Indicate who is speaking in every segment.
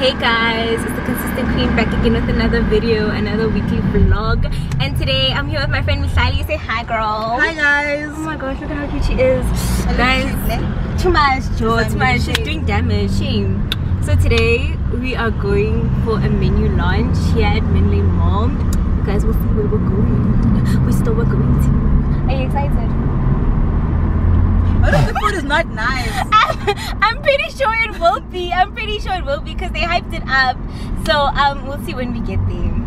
Speaker 1: hey guys it's the consistent queen back again with another video another weekly vlog. And today i'm here with my friend Michelle. Say hi girl.
Speaker 2: Hi guys.
Speaker 1: Oh my gosh look at how cute she is. Guys eh? too much Joe, too much. she's doing damage. Shame. So today we are going for a menu launch here at Menlyn Mall. You guys will see where we're going. We still we're going to. Are you excited
Speaker 2: what if the food is not nice?
Speaker 1: I'm pretty sure it will be. I'm pretty sure it will be because they hyped it up. So um, we'll see when we get there.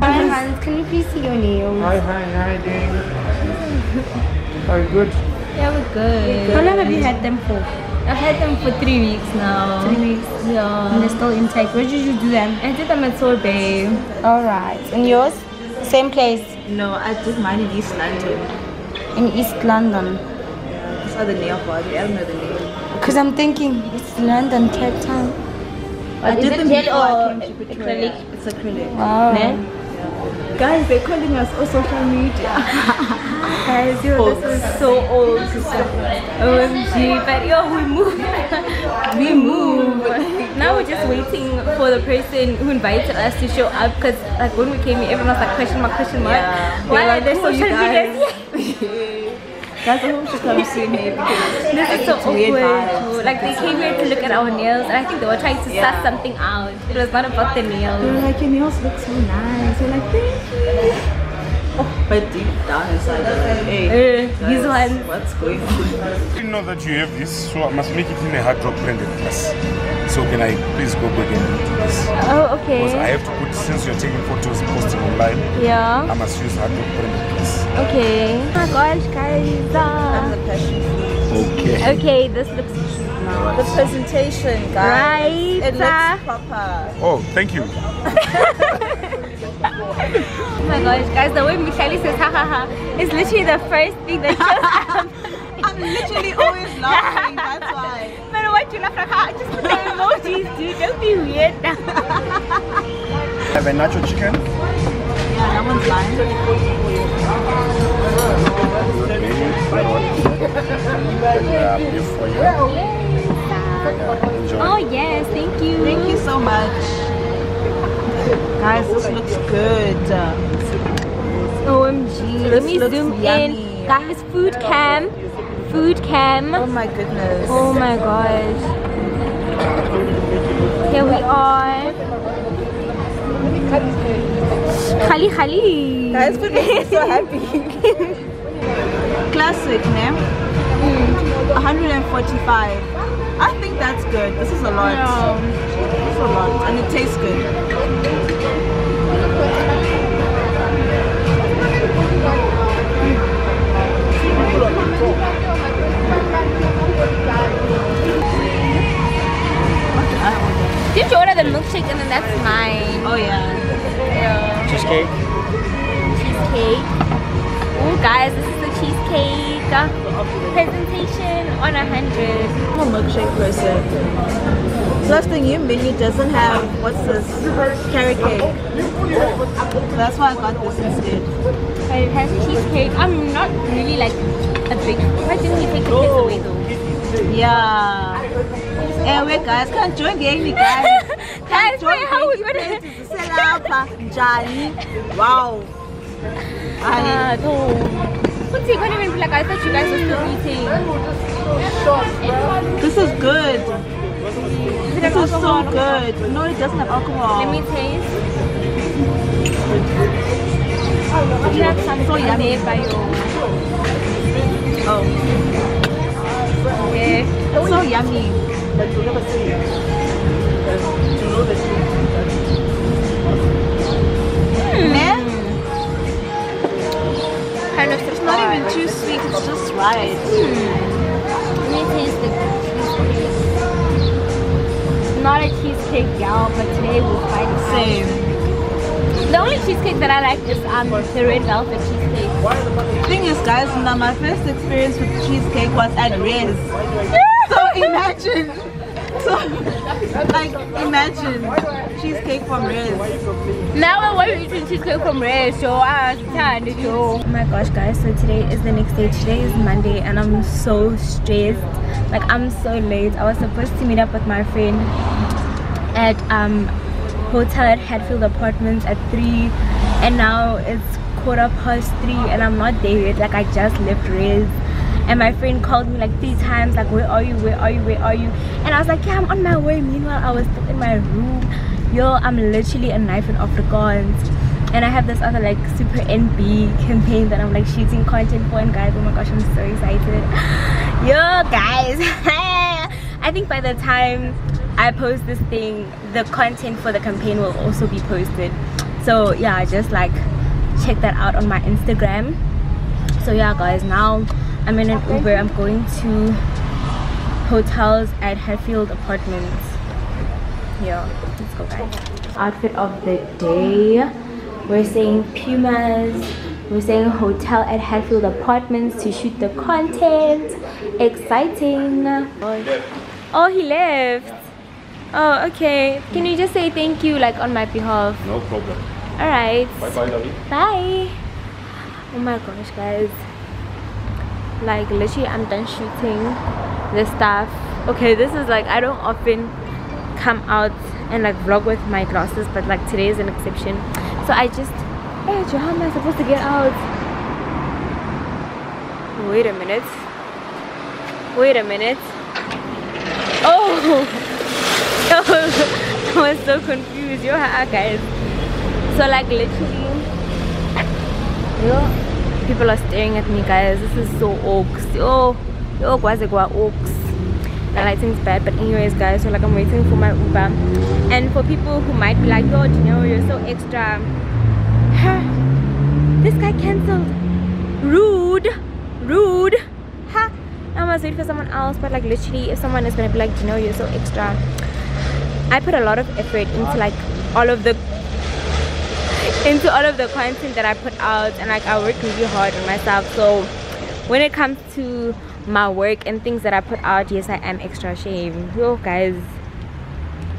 Speaker 1: Hi Hans, can you please see your nails?
Speaker 3: Hi, hi, hi, Ding. Are you good?
Speaker 1: Yeah, we're good.
Speaker 2: How long have you had them for?
Speaker 1: I've had them for three weeks now.
Speaker 2: Three weeks?
Speaker 1: Yeah.
Speaker 2: And they're still intact. Where did you do them?
Speaker 1: I did them at Sorbet.
Speaker 2: Alright. And yours? Same place?
Speaker 4: No, I did mine in East London.
Speaker 2: In East London?
Speaker 4: Saw the nail body. I don't know the name.
Speaker 2: Because I'm thinking it's London, Cape Town.
Speaker 4: I did
Speaker 1: it
Speaker 4: them
Speaker 1: gel
Speaker 4: before I
Speaker 1: or
Speaker 4: came to Pretoria.
Speaker 1: acrylic?
Speaker 4: It's acrylic.
Speaker 2: Wow.
Speaker 1: Yeah.
Speaker 4: Guys, they're calling us on social media.
Speaker 1: Guys, yo, this is so old. OMG, but yo, we move. we move. Now we're just waiting for the person who invited us to show up because like when we came here, everyone was like question mark, question mark.
Speaker 4: Yeah.
Speaker 1: Why
Speaker 4: They're
Speaker 1: are there
Speaker 4: like, "Who are you
Speaker 1: social
Speaker 4: guys?"
Speaker 1: media?
Speaker 4: Guys, I hope she comes soon here because
Speaker 1: This is so awkward. Like they came here to look at our nails and I think they were trying to
Speaker 4: Yeah.
Speaker 1: suss something out. It was not about the nails.
Speaker 4: They're like, your nails look so nice. We're like, thank you. Oh, but deep down inside, they're like, hey,
Speaker 1: Uh,
Speaker 4: guys,
Speaker 1: these ones.
Speaker 4: what's going on?
Speaker 3: I didn't know that you have this, so I must make it in a hard rock blended glass. So can I please go back and do this?
Speaker 1: Oh, okay.
Speaker 3: Because I have to put, since you're taking photos and posting online,
Speaker 1: Yeah.
Speaker 3: I must use hard rock blended glass.
Speaker 1: Okay. Oh my gosh, guys.
Speaker 4: I'm
Speaker 1: Uh,
Speaker 4: the passion.
Speaker 3: Okay.
Speaker 1: okay, this looks
Speaker 4: The presentation, guys.
Speaker 1: right.
Speaker 4: It looks proper.
Speaker 3: Oh, thank you.
Speaker 1: Oh my gosh, guys, the way Michelle says ha ha ha is literally the first thing that shows up.
Speaker 4: I'm literally always laughing, that's why.
Speaker 1: But what you laugh like, ha, just put the emojis, dude. Don't be weird now.
Speaker 3: Have a nacho chicken.
Speaker 4: Yeah, that one's lying.
Speaker 3: And uh, beef for you. Enjoy.
Speaker 1: Oh yes, thank you.
Speaker 4: Thank you so much. Guys, this looks good.
Speaker 1: OMG. Let me zoom
Speaker 4: yummy.
Speaker 1: in. Guys, food cam. Food cam.
Speaker 4: Oh my goodness.
Speaker 1: Oh my gosh. Here we are. Khali Khali.
Speaker 4: Guys, but makes so happy. Classic, ne? Hmm. 145. I think that's good. This is a lot. This is a lot. And it tastes good. New menu doesn't have what's this carrot cake. So that's why I got this instead.
Speaker 1: But it has cheesecake. I'm not really like a big. Why didn't you take the kids away though?
Speaker 4: Yeah. Anyway guys, can't join the Amy guys.
Speaker 1: Guys,
Speaker 4: Join
Speaker 1: wait, how we gonna?
Speaker 4: Jali. Wow.
Speaker 1: Ah,
Speaker 4: I,
Speaker 1: no. What's he gonna be like? I thought you guys were still eating.
Speaker 4: this is good. This is so good. No, it doesn't have alcohol.
Speaker 1: Let me taste. You have something
Speaker 4: So yummy.
Speaker 1: made by you.
Speaker 4: Oh,
Speaker 1: Okay.
Speaker 4: so yummy. Man,
Speaker 1: Kind of
Speaker 4: it's not even too sweet. It's just right. Hmm.
Speaker 1: Let me taste the cheesecake. Not a cheesecake gal, but today we'll find out.
Speaker 4: Same.
Speaker 1: The only cheesecake that I like is um the red velvet cheesecake.
Speaker 4: The Thing is, guys, now my first experience with cheesecake was at Riz. So imagine, so like imagine cheesecake from Riz.
Speaker 1: Now we're eating cheesecake from red, so I was trying to. Oh my gosh, guys! So today is the next day. Today is Monday, and I'm so stressed. Like I'm so late. I was supposed to meet up with my friend at um hotel at Hatfield Apartments at 3 and now it's quarter past 3 and I'm not there yet like I just left Rez and my friend called me like three times like where are you? Where are you? Where are you? And I was like yeah I'm on my way. Meanwhile I was still in my room. Yo I'm literally a knife in Afrikaans. And I have this other like super NB campaign that I'm like shooting content for. And guys oh my gosh I'm so excited. Yo guys. I think by the time I post this thing the content for the campaign will also be posted. So yeah just like check that out on my Instagram. So yeah guys now I'm in an Uber. I'm going to hotels at Hatfield Apartments. Yeah let's go guys outfit of the day. We're saying Pumas. We're saying hotel at Hatfield Apartments to shoot the content. Exciting. Oh he left. Oh okay. Can you just say thank you like on my behalf?
Speaker 3: No problem.
Speaker 1: all right.
Speaker 3: Bye bye, Lovey.
Speaker 1: bye. Oh my gosh guys like literally i'm done shooting the stuff. Okay this is like i don't often come out and like vlog with my glasses but like today is an exception. So i just hey how am i supposed to get out. Wait a minute. Wait a minute. Oh! I was so confused. Yo guys. So like literally yo people are staring at me guys. This is so oaks. Oh, yo yo Kwazekwa oaks. The lighting's bad but anyways guys so like i'm waiting for my uber. And for people who might be like yo you know you're so extra. This guy cancelled. Rude. Rude. Ha. I must wait for someone else but like literally if someone is gonna be like you know you're so extra. I put a lot of effort into like all of the into all of the content that I put out and like I work really hard on myself. So when it comes to my work and things that I put out yes I am extra ashamed. Yo guys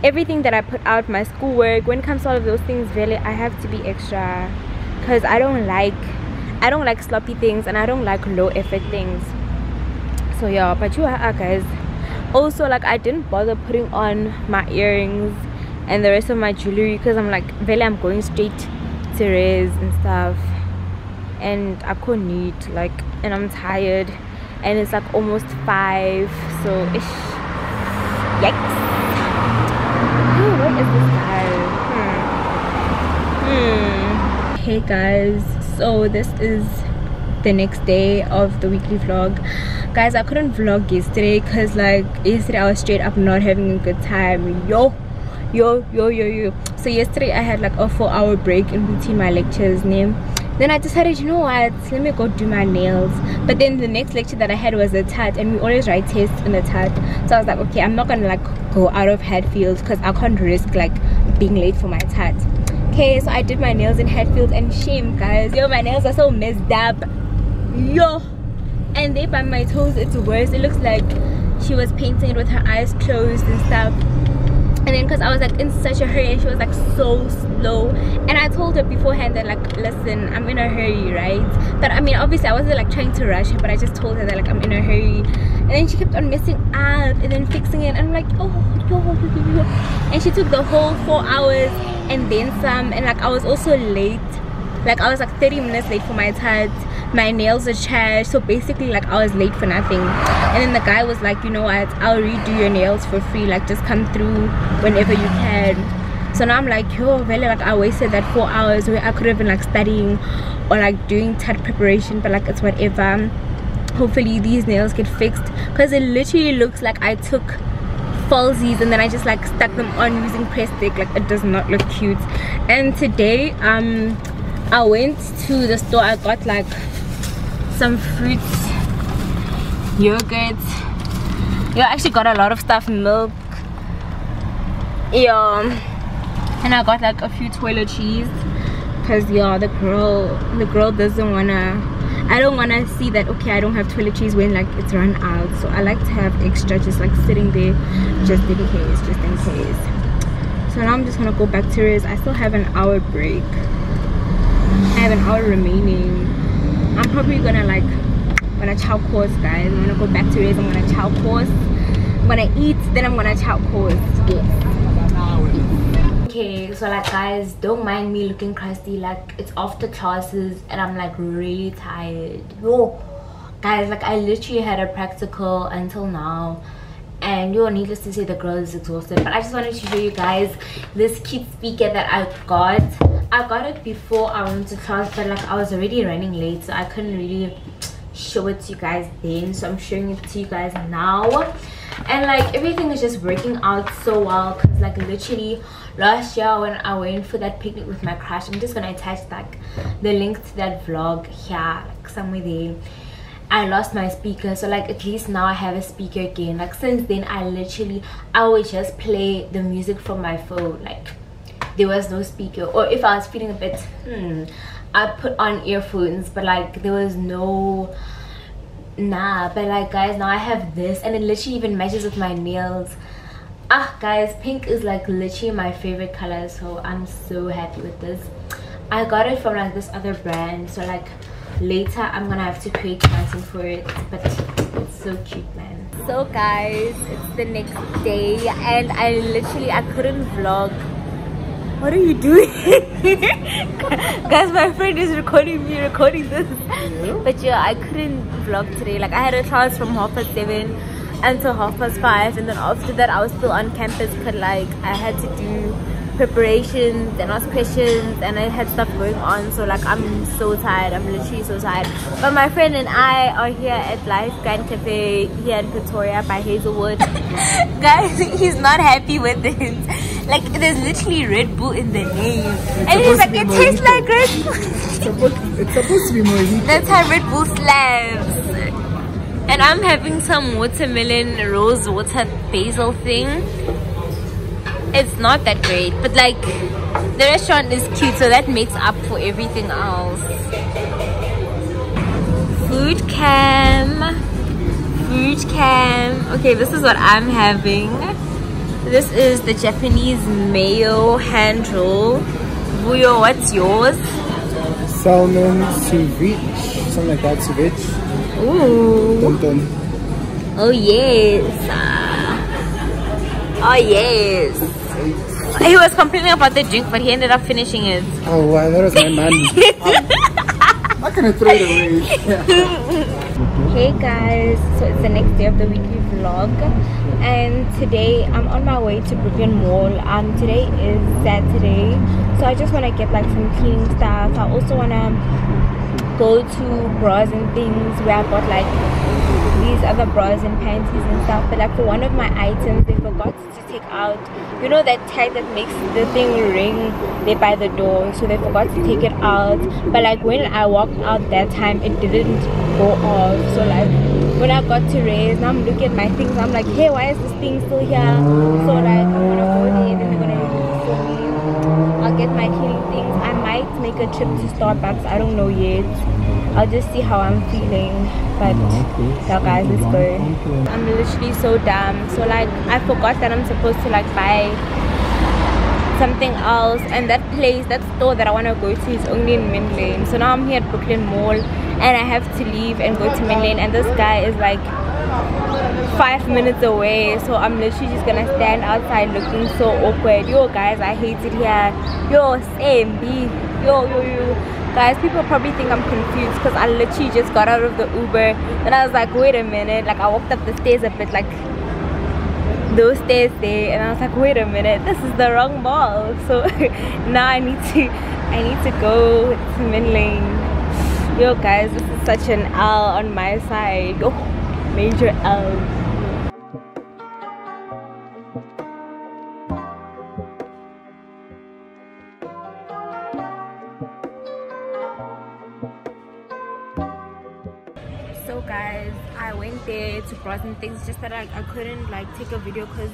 Speaker 1: everything that I put out my schoolwork when it comes to all of those things really I have to be extra. Because I don't like I don't like sloppy things and I don't like low effort things. So yeah but you are guys. Also like I didn't bother putting on my earrings and the rest of my jewelry because I'm like really I'm going straight Rez and stuff. And I couldn't need like and I'm tired. And it's like almost five so ish. Yikes. Oh, where is this guy? Hmm. hmm. Hey guys. So this is the next day of the weekly vlog. Guys i couldn't vlog yesterday because like yesterday i was straight up not having a good time. Yo. Yo yo yo yo so yesterday i had like a four hour break in between my lectures name then i decided you know what? Let me go do my nails. But then the next lecture that i had was a tat and we always write tests in the tat. So i was like okay i'm not gonna like go out of hatfield because i can't risk like being late for my tat. Okay so i did my nails in hatfield and shame guys. Yo my nails are so messed up. Yo. And they by my toes it's worse. It looks like she was painting it with her eyes closed and stuff and then because i was like in such a hurry and she was like so slow. And i told her beforehand that like listen i'm in a hurry right? But i mean obviously i wasn't like trying to rush her but i just told her that like i'm in a hurry. And then she kept on messing up and then fixing it. And i'm like oh yo, yo, yo. and she took the whole four hours and then some. And like i was also late. Like i was like 30 minutes late for my tat my nails are trash so basically like i was late for nothing. And then the guy was like you know what? I'll redo your nails for free like just come through whenever you can. So now i'm like yo really? Like i wasted that four hours where i could have been like studying or like doing tat preparation but like it's whatever. Hopefully these nails get fixed. Because it literally looks like i took falsies and then i just like stuck them on using press stick like it does not look cute. And today um i went to the store. I got like some fruits yogurt yeah i actually got a lot of stuff milk. Yeah. And i got like a few toiletries because yeah the girl the girl doesn't wanna i don't wanna see that okay i don't have toiletries when like it's run out. So i like to have extra just like sitting there just in case just in case. So now i'm just gonna go back to Rez. i still have an hour break. I have an hour remaining probably gonna like gonna chow course guys. I'm gonna go back to Rez. i'm gonna chow course. I'm gonna eat then i'm gonna chow course. Okay so like guys don't mind me looking crusty. Like it's after classes and i'm like really tired. Yo guys like i literally had a practical until now. And you're needless to say the girl is exhausted. But i just wanted to show you guys this cute speaker that i got i got it before i went to class but like i was already running late so i couldn't really show it to you guys then. So i'm showing it to you guys now. And like everything is just working out so well because like literally last year when i went for that picnic with my crush i'm just gonna attach like the link to that vlog here like somewhere there. I lost my speaker so like at least now I have a speaker again. Like since then I literally I would just play the music from my phone like there was no speaker or if I was feeling a bit hmm I put on earphones but like there was no nah but like guys now I have this and it literally even matches with my nails. Ah guys pink is like literally my favorite color so I'm so happy with this. I got it from like this other brand so like later i'm gonna have to create content for it but it's so cute man. So guys it's the next day and i literally i couldn't vlog what are you doing? Guys my friend is recording me recording this. But yeah i couldn't vlog today. Like i had a class from half past seven until half past five and then after that i was still on campus because like i had to do preparations and ask questions and I had stuff going on. So like I'm so tired. I'm literally so tired. But my friend and I are here at Life Grand Cafe here in Pretoria by Hazelwood. Guys he's not happy with this like there's literally Red Bull in the name. It's and he's like it tastes like Red Bull.
Speaker 5: It's, supposed, it's supposed to be more
Speaker 1: that's how Red Bull slaps and I'm having some watermelon rose water basil thing. It's not that great but like the restaurant is cute so that makes up for everything else. Food cam. Food cam. Okay this is what i'm having this is the japanese mayo hand roll buyo what's yours
Speaker 5: salmon ceviche something like that ceviche
Speaker 1: ooh
Speaker 5: dun, dun.
Speaker 1: oh yes Oh yes. He was complaining about the drink, but he ended up finishing it.
Speaker 5: Oh wow, that was my money. I'm not gonna throw it away.
Speaker 1: hey guys, so it's the next day of the weekly vlog, and today I'm on my way to Brooklyn Mall. Um, today is Saturday, so I just want to get like some cleaning stuff. I also want to go to bras and things where I got like these other bras and panties and stuff but like for one of my items they forgot to take out you know that tag that makes the thing ring there by the door so they forgot to take it out but like when i walked out that time it didn't go off so like when i got to raise now i'm looking at my things i'm like hey why is this thing still here? So like i'm gonna go there then they're gonna i'll get my cleaning things. I might make a trip to starbucks. I don't know yet. I'll just see how i'm feeling. But yeah guys let's go. I'm literally so dumb. So like i forgot that i'm supposed to like buy something else. And that place that store that i want to go to is only in Menlyn so now i'm here at brooklyn mall and i have to leave and go to Menlyn and this guy is like five minutes away so i'm literally just gonna stand outside looking so awkward. Yo guys i hate it here. Yo same b. Yo yo yo. Guys people probably think i'm confused because i literally just got out of the uber. And i was like wait a minute. Like i walked up the stairs a bit like those stairs there and i was like wait a minute this is the wrong mall. So now i need to i need to go to Menlyn yo guys this is such an l on my side. Oh major l. So guys i went there to bras and things just that I, I couldn't like take a video because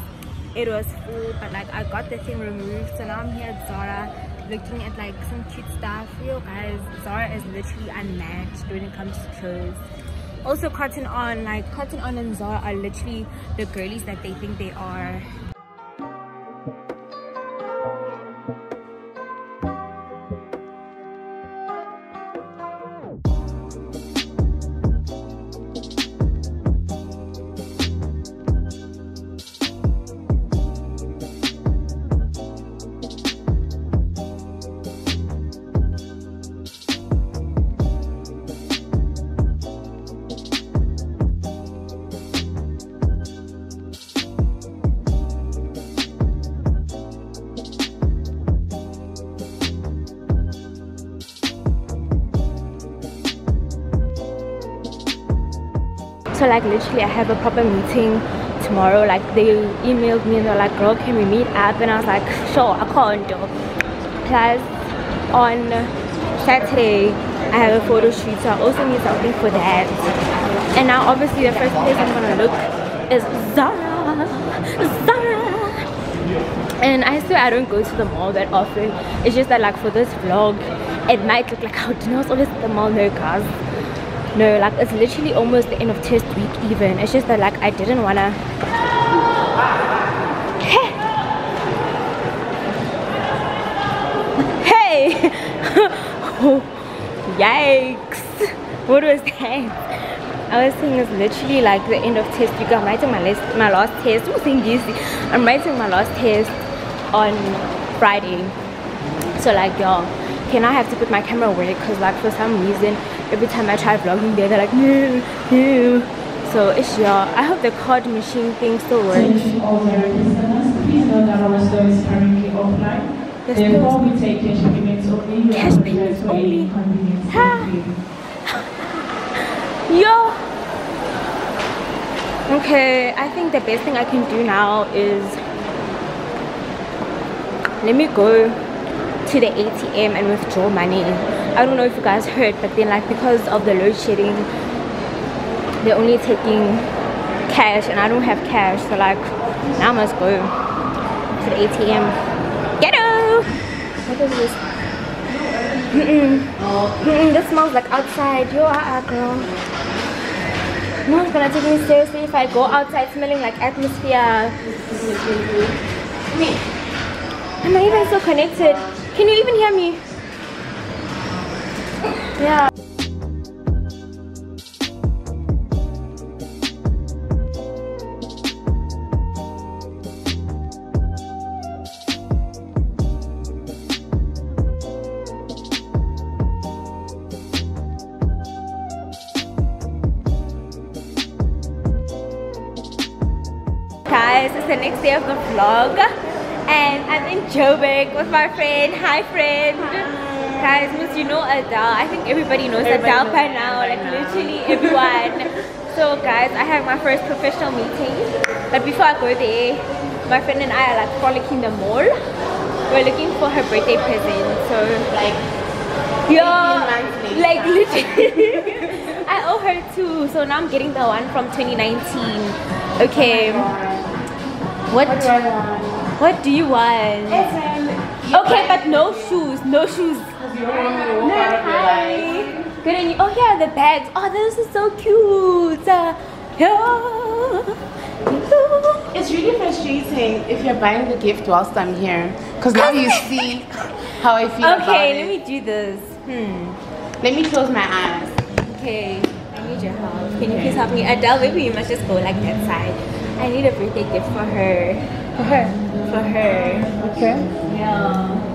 Speaker 1: it was full but like I got the thing removed so now I'm here at Zara looking at like some cute stuff. Yo guys Zara is literally unmatched when it comes to clothes. Also cotton on like cotton on and Zara are literally the girlies that they think they are so like literally i have a proper meeting tomorrow. Like they emailed me and they're like girl can we meet up? And i was like sure i can't do plus on saturday i have a photo shoot so i also need something for that. And now obviously the first place i'm gonna look is zara. Zara. And i swear i don't go to the mall that often. It's just that like for this vlog it might look like oh do know always at the mall no guys no like it's literally almost the end of test week even it's just that like i didn't wanna hey yikes what was that I was saying it's literally like the end of test week. I'm writing my last my last test. Who's saying this? I'm writing my last test on Friday. So like y'all, can I have to put my camera away? Cause like for some reason every time I try vlogging there, they're like no, no. So it's y'all. I hope the card machine thing still works.
Speaker 6: Attention all please note that our store is currently offline.
Speaker 1: The
Speaker 6: we take cash payments only.
Speaker 1: Cash payments only.
Speaker 6: inconvenience
Speaker 1: Ha.
Speaker 6: you.
Speaker 1: Yo. Okay, I think the best thing I can do now is let me go to the ATM and withdraw money. I don't know if you guys heard, but then like because of the load shedding, they're only taking cash and I don't have cash, so like now I must go to the ATM. Ghetto! What is this? Mm-mm. Mm-mm, this smells like outside. You are ah, a ah, girl. No one's gonna take me seriously if I go outside smelling like atmosphere. Am I even so connected? Can you even hear me? Yeah. guys it's the next day of the vlog and i'm in joburg with my friend hi friend guys most you know adele i think everybody knows adele by now like literally everyone. So guys i have my first professional meeting. But before i go there my friend and i are like frolicking the mall. We're looking for her birthday present so like yeah like literally. I owe her two so now i'm getting the one from 2019 okay. What what do you want? Okay but no shoes no shoes no, good and you oh yeah the bags oh this is so cute uh, yeah.
Speaker 7: It's really frustrating if you're buying the gift whilst I'm here. Because now you see how I feel about
Speaker 1: okay let
Speaker 7: it.
Speaker 1: me do this hmm
Speaker 7: Let me close my eyes.
Speaker 1: Okay, I need your help. Can you please help me? Adele, maybe you must just go like that side. I need a birthday gift for her. For her? For her.
Speaker 7: Okay.
Speaker 1: Yeah.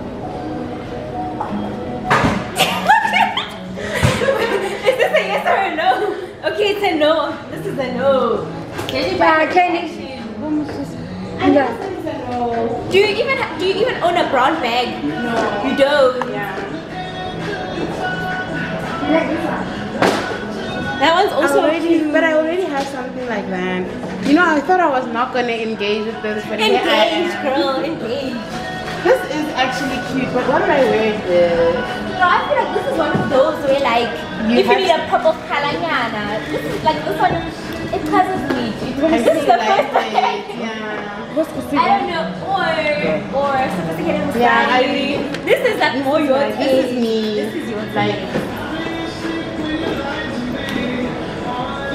Speaker 1: Okay, it's a no. This is a no. Can you buy her carnation? Do you even do you even own a brown bag? No. You don't. Yeah. That one's also
Speaker 7: already, but I already have something like that. You know, I thought I was not gonna engage with this, but I
Speaker 1: engaged,
Speaker 7: am.
Speaker 1: girl. Engaged.
Speaker 7: This is actually cute, but what do I wear with this?
Speaker 1: No, I feel like this is one of those where like
Speaker 7: You
Speaker 1: if you
Speaker 7: have-
Speaker 1: need a purple kalanyana, this is like this one. It puzzles me.
Speaker 7: I
Speaker 1: This is
Speaker 7: see
Speaker 1: the
Speaker 7: like
Speaker 1: first
Speaker 7: it.
Speaker 1: time.
Speaker 7: Yeah.
Speaker 1: I don't know, or or sophisticated
Speaker 7: Yeah, I
Speaker 1: Mustang.
Speaker 7: really-
Speaker 1: This is like more your
Speaker 7: Like,
Speaker 1: taste.
Speaker 7: this is me.
Speaker 1: This is your
Speaker 7: Like,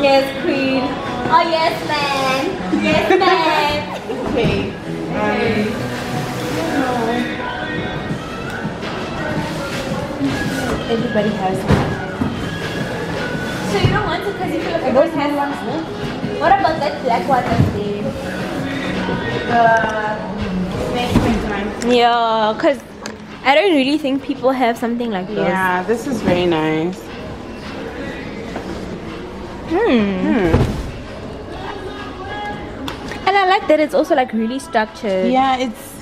Speaker 1: Yes, queen. Oh yes, man. Yes, man.
Speaker 7: okay. Um,
Speaker 1: Everybody has one. So you don't want it because you feel like everyone has one. What about that black one that's there?
Speaker 7: the next.
Speaker 1: Yeah, because I don't really think people have something like this.
Speaker 7: Yeah, this is very nice.
Speaker 1: Hmm.
Speaker 7: Hmm.
Speaker 1: And I like that it's also like really structured.
Speaker 7: Yeah, it's.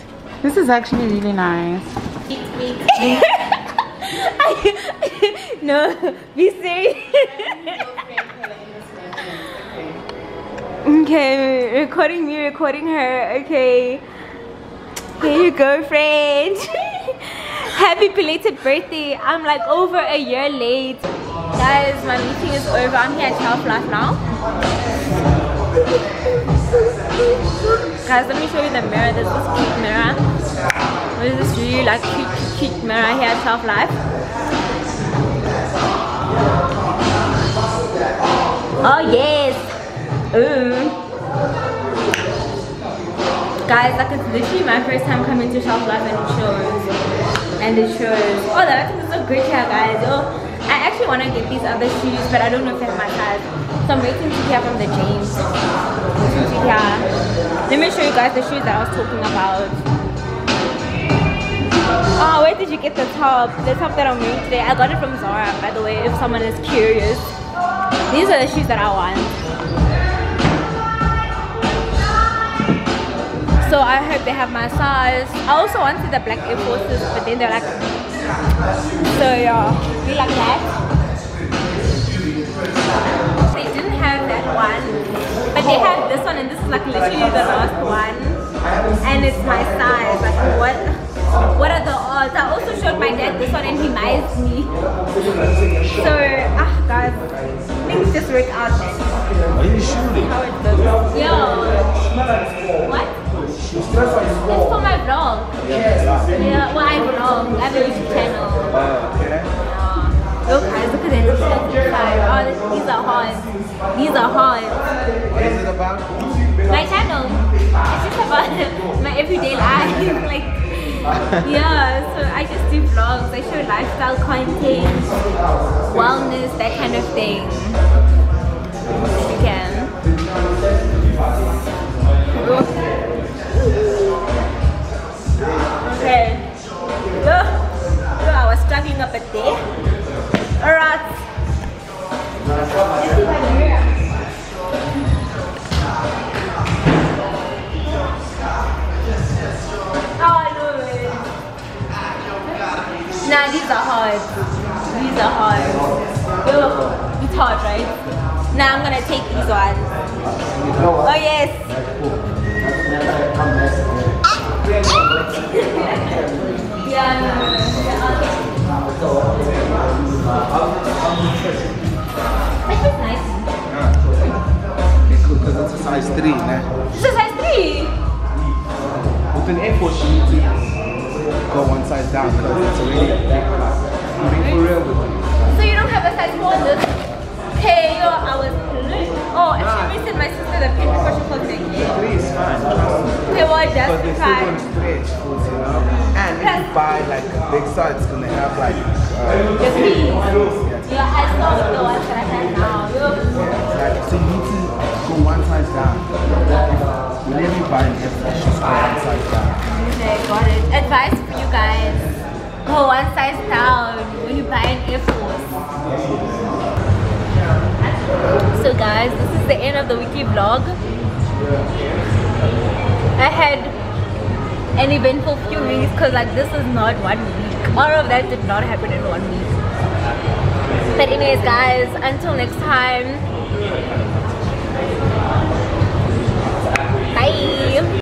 Speaker 7: This is actually really nice.
Speaker 1: no, be serious. Okay, recording me, recording her. Okay. Here you go, friend. Happy belated birthday. I'm like over a year late. Guys, my meeting is over. I'm here at Shelf Life now. Guys, let me show you the mirror. There's this cute mirror. There's this really like cute, cute, cute mirror here at Shelf Life. Oh yes. Ooh. Guys, like it's literally my first time coming to Shelf Life and shows. And it shows. Oh, the lighting is so good here, guys. Oh, I actually want to get these other shoes, but I don't know if they have my size. So I'm waiting to hear from the James. Hear. Let me show you guys the shoes that I was talking about. Oh, where did you get the top? The top that I'm wearing today. I got it from Zara, by the way, if someone is curious. These are the shoes that I want. So I hope they have my size. I also wanted the black Air Forces, but then they're like, so yeah, you like that? They didn't have that one, but they have this one, and this is like literally the last one, and it's my size. Like what? What are the odds? I also showed my dad this one, and he buys me. So ah, guys, things just work out.
Speaker 5: Are you shooting?
Speaker 1: How it looks. Yo. What? It's for my vlog. Yeah, well, I vlog. I have a YouTube channel. Yeah. Look, guys, look at this. Oh, this- these are hot. These are hot.
Speaker 5: What is it about?
Speaker 1: My channel. It's just about my everyday life. like, yeah, so I just do vlogs. I show lifestyle content, wellness, that kind of thing. If you can. Okay. Yo, yo, I was struggling up a bit there. Alright. It's hard, right? Now I'm gonna take these ones. Oh yes. Yeah, no. Yeah, I'll take This is nice.
Speaker 5: Okay, because it's a size 3, né?
Speaker 1: This is size 3.
Speaker 5: With an Air Force, you need to go one size down because it's already a big class. I mean, for real with you.
Speaker 1: So you don't have a size 4 on this? Hey, yo, I was Oh, actually, we sent my sister the pin before she called me.
Speaker 5: Three is fine.
Speaker 1: They were just
Speaker 5: But they're still going to stretch foods, you know? And if you buy like a big size, it's going to have like. Uh,
Speaker 1: Just me. Yeah, I saw the ones that I have now.
Speaker 5: Exactly. So you need to go one size down. Whenever you buy an Air Force, just go one size down.
Speaker 1: Okay, got it. Advice for you guys. Go one size down when you buy an Air Force. So guys, this is the end of the weekly vlog. I had an eventful few weeks because like this is not one week. All of that did not happen in one week. But anyways guys, until next time,